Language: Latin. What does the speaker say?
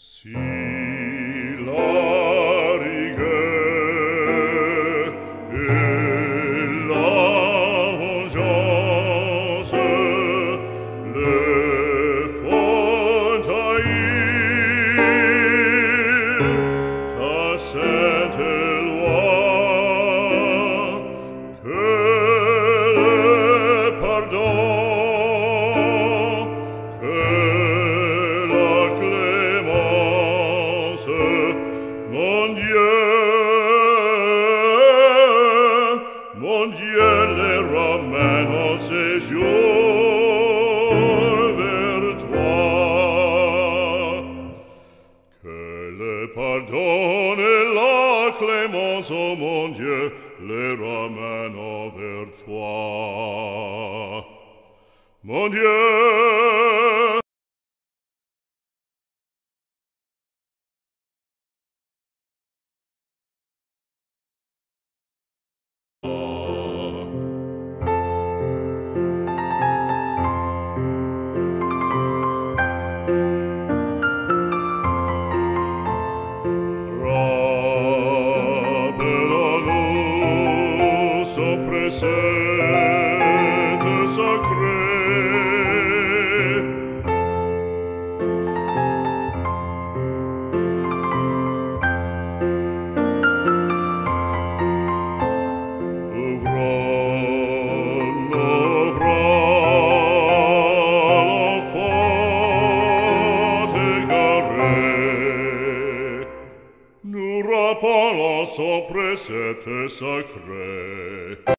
See. jour vers toi. Que le pardon et la clémence, ô oh mon Dieu, les ramènent vers toi. Mon Dieu, sopra sacre Nura sopra sete sacre.